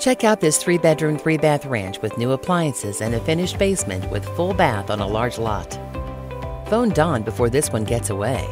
Check out this three bedroom, three bath ranch with new appliances and a finished basement with full bath on a large lot. Phone Don before this one gets away.